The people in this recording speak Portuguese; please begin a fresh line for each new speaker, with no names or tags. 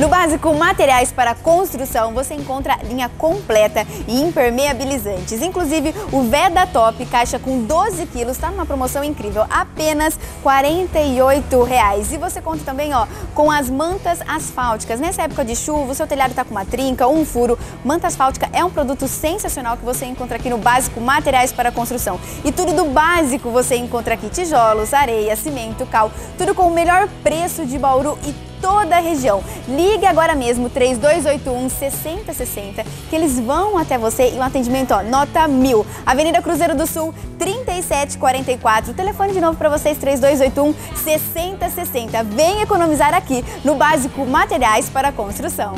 No básico Materiais para Construção, você encontra linha completa e impermeabilizantes. Inclusive, o Veda Top, caixa com 12 quilos, está numa promoção incrível, apenas 48 reais. E você conta também ó, com as mantas asfálticas. Nessa época de chuva, o seu telhado está com uma trinca um furo, manta asfáltica é um produto sensacional que você encontra aqui no Básico Materiais para Construção. E tudo do básico você encontra aqui, tijolos, areia, cimento, cal, tudo com o melhor preço de Bauru e toda a região. Ligue agora mesmo 3281 6060 que eles vão até você e o atendimento ó, nota mil. Avenida Cruzeiro do Sul 3744. Telefone de novo para vocês 3281 6060. Vem economizar aqui no básico materiais para construção.